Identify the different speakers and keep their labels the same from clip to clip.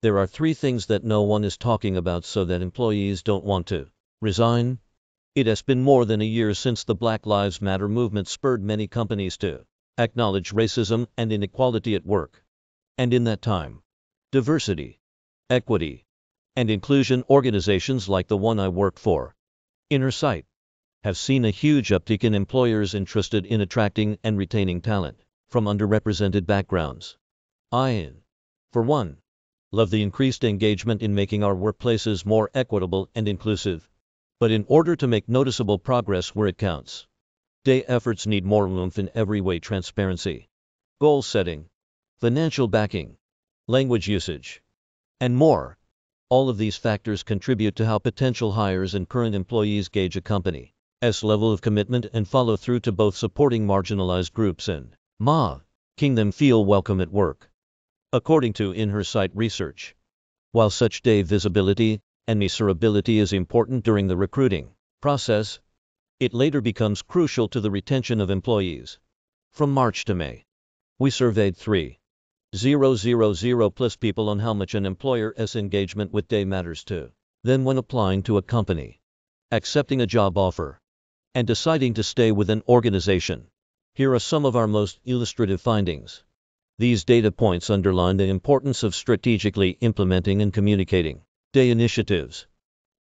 Speaker 1: There are three things that no one is talking about so that employees don't want to resign. It has been more than a year since the Black Lives Matter movement spurred many companies to acknowledge racism and inequality at work. And in that time, diversity, equity, and inclusion organizations like the one I work for, InHerSight, have seen a huge uptick in employers interested in attracting and retaining talent from underrepresented backgrounds. I, for one, love the increased engagement in making our workplaces more equitable and inclusive. But in order to make noticeable progress where it counts, DEI efforts need more oomph in every way transparency, goal setting, financial backing, language usage, and more. All of these factors contribute to how potential hires and current employees gauge a company's level of commitment and follow through to both supporting marginalized groups and ma, making them feel welcome at work. According to InHerSight research, while such DEI visibility and measurability is important during the recruiting process, it later becomes crucial to the retention of employees. From March to May, we surveyed 3,000 plus people on how much an employer's engagement with DEI matters to them when applying to a company, accepting a job offer, and deciding to stay with an organization. Here are some of our most illustrative findings. These data points underline the importance of strategically implementing and communicating DEI initiatives.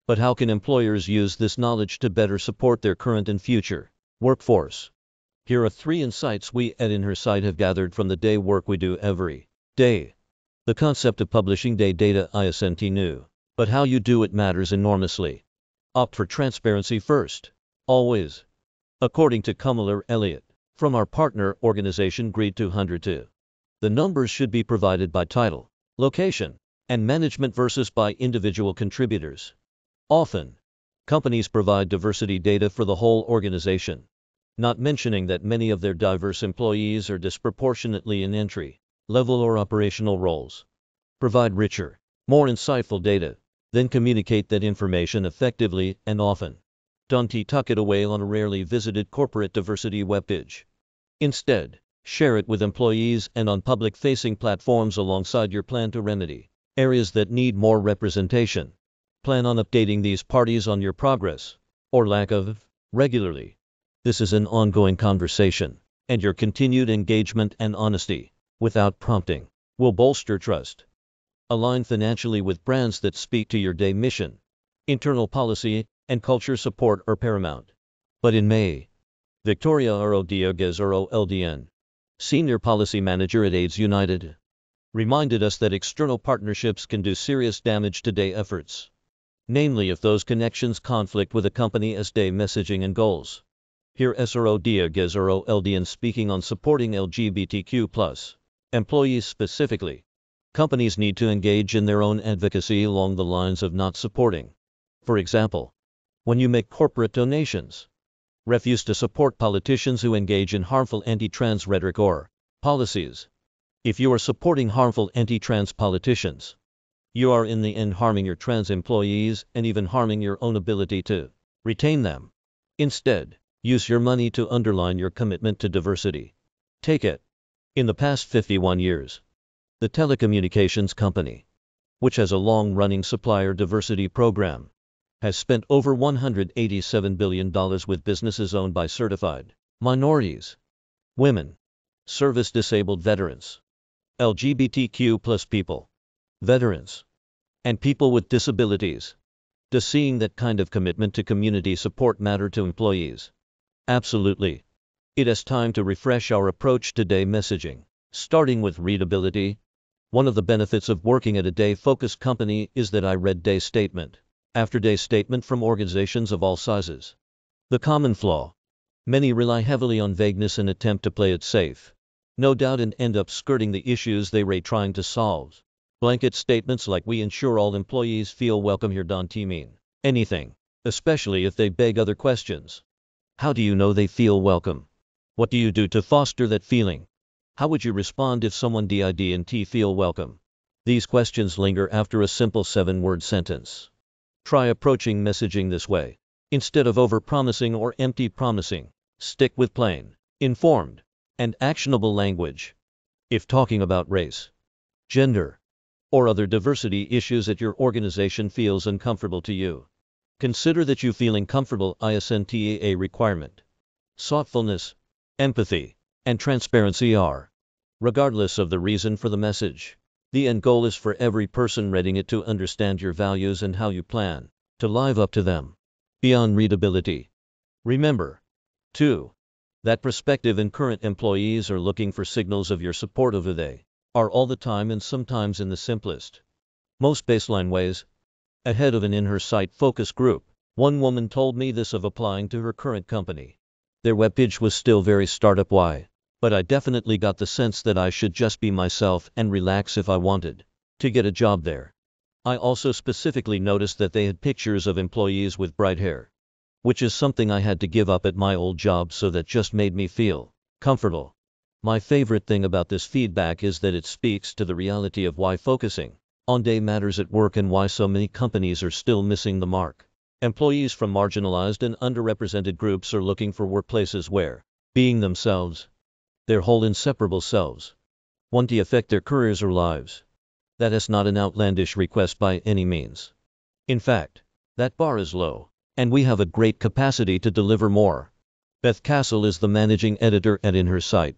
Speaker 1: But how can employers use this knowledge to better support their current and future workforce? Here are three insights we at In Her have gathered from the DEI work we do every day. The concept of publishing DEI data isn't new, but how you do it matters enormously. Opt for transparency first. Always. According to Kumler Elliott, from our partner organization Greed 202, the numbers should be provided by title, location, and management versus by individual contributors. Often, companies provide diversity data for the whole organization not mentioning that many of their diverse employees are disproportionately in entry level or operational roles. Provide richer, more insightful data, then communicate that information effectively and often. Don't tuck it away on a rarely visited corporate diversity webpage. Instead, share it with employees and on public facing platforms alongside your plan to remedy areas that need more representation. Plan on updating these parties on your progress, or lack of, regularly. This is an ongoing conversation, and your continued engagement and honesty, without prompting, will bolster trust. Align financially with brands that speak to your DEI mission. Internal policy and culture support are paramount. But in May, Victoria Rodríguez-Roldán, Senior Policy Manager at AIDS United, reminded us that external partnerships can do serious damage to DEI efforts, namely if those connections conflict with a company's DEI messaging and goals. Here Rodríguez-Roldán speaking on supporting LGBTQ employees specifically. Companies need to engage in their own advocacy along the lines of not supporting. For example, when you make corporate donations, refuse to support politicians who engage in harmful anti-trans rhetoric or policies. If you are supporting harmful anti-trans politicians, you are in the end harming your trans employees and even harming your own ability to retain them. Instead, Use your money to underline your commitment to diversity. Take it. In the past 51 years, the telecommunications company, which has a long running supplier diversity program, has spent over $187 billion with businesses owned by certified minorities, women, service disabled veterans, LGBTQ plus people, veterans, and people with disabilities. Does seeing that kind of commitment to community support matter to employees? Absolutely. It is time to refresh our approach to DEI messaging. Starting with readability. One of the benefits of working at a DEI focused company is that I read DEI statement after DEI statement from organizations of all sizes. The common flaw. Many rely heavily on vagueness and attempt to play it safe. No doubt and end up skirting the issues they were trying to solve. Blanket statements like we ensure all employees feel welcome here don't mean anything, especially if they beg other questions. How do you know they feel welcome? What do you do to foster that feeling? How would you respond if someone did and feel welcome? These questions linger after a simple seven-word sentence. Try approaching messaging this way. Instead of over-promising or empty promising, stick with plain, informed, and actionable language. If talking about race, gender, or other diversity issues at your organization feels uncomfortable to you. Consider that you feeling comfortable isn't a requirement. Thoughtfulness, empathy, and transparency are. Regardless of the reason for the message, the end goal is for every person reading it to understand your values and how you plan to live up to them. Beyond readability. Remember, 2. That prospective and current employees are looking for signals of your support over they are all the time and sometimes in the simplest, most baseline ways. Ahead of an InHerSight focus group, one woman told me this of applying to her current company. Their webpage was still very startup y, but I definitely got the sense that I should just be myself and relax if I wanted to get a job there. I also specifically noticed that they had pictures of employees with bright hair, which is something I had to give up at my old job so that just made me feel comfortable. My favorite thing about this feedback is that it speaks to the reality of why focusing on DEI matters at work and why so many companies are still missing the mark. Employees from marginalized and underrepresented groups are looking for workplaces where being themselves, their whole inseparable selves, want to affect their careers or lives. That is not an outlandish request by any means. In fact, that bar is low, and we have a great capacity to deliver more. Beth Castle is the managing editor at InHerSight.